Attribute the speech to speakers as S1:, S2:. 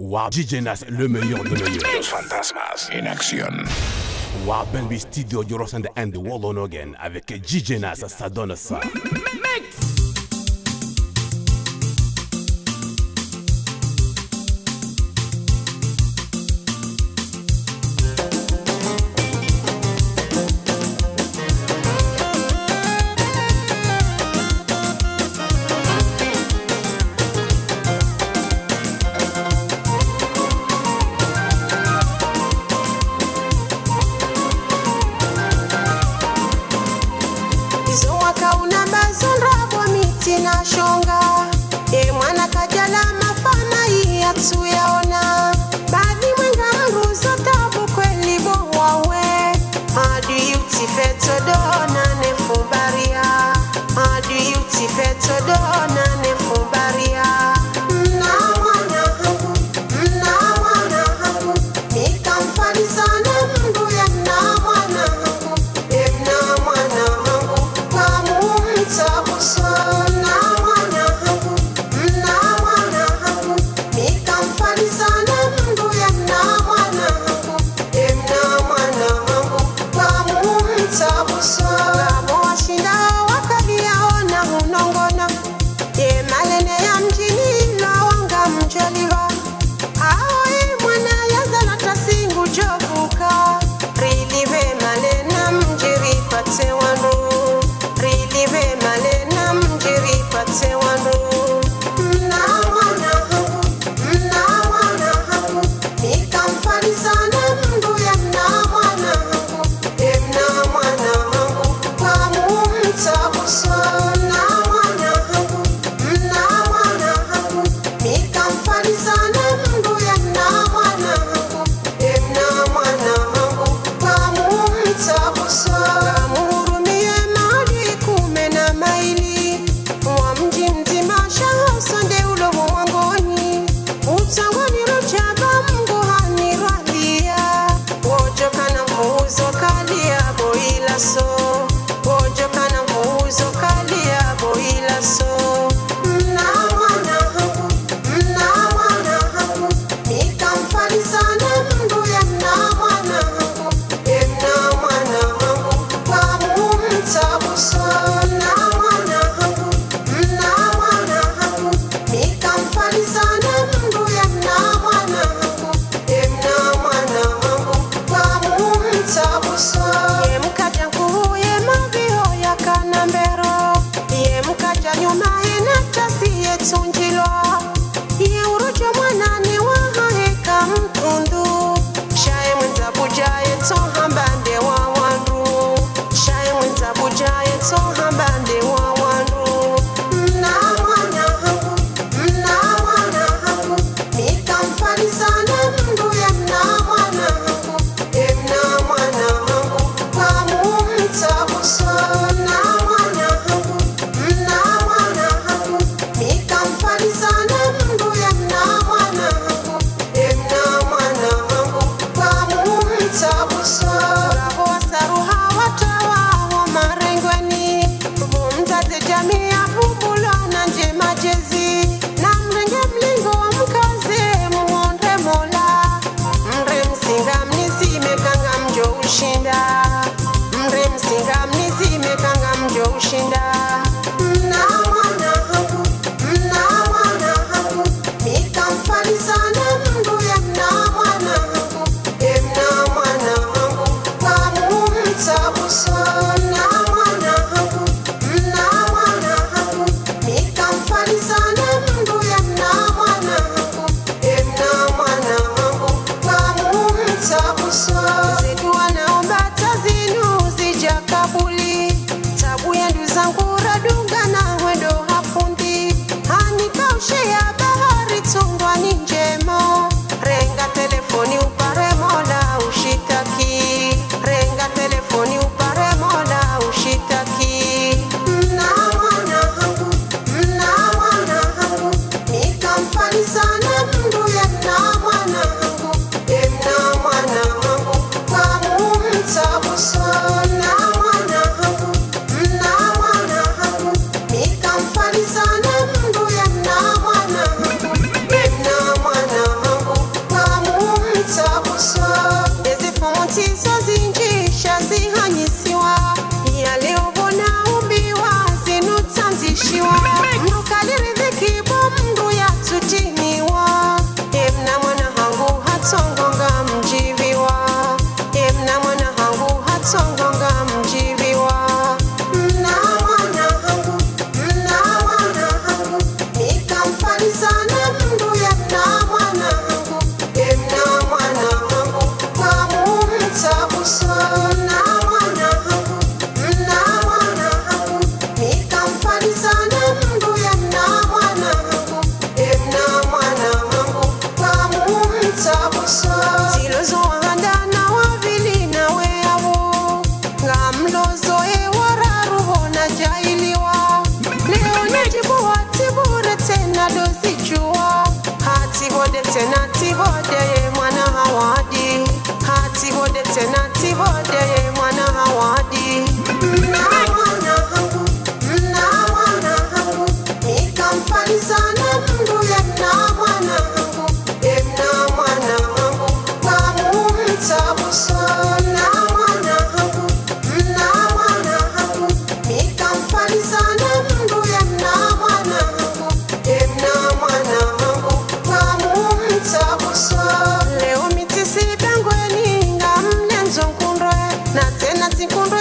S1: Wow, DJ Nas, le meilleur de meilleur.
S2: Los fantasmas en acción.
S1: Wow, Benby Studio, you and the end the on again avec DJ Nas, ça donne ça.
S3: say one. crashing down. angel. Oh, mwana hawadi encontrar.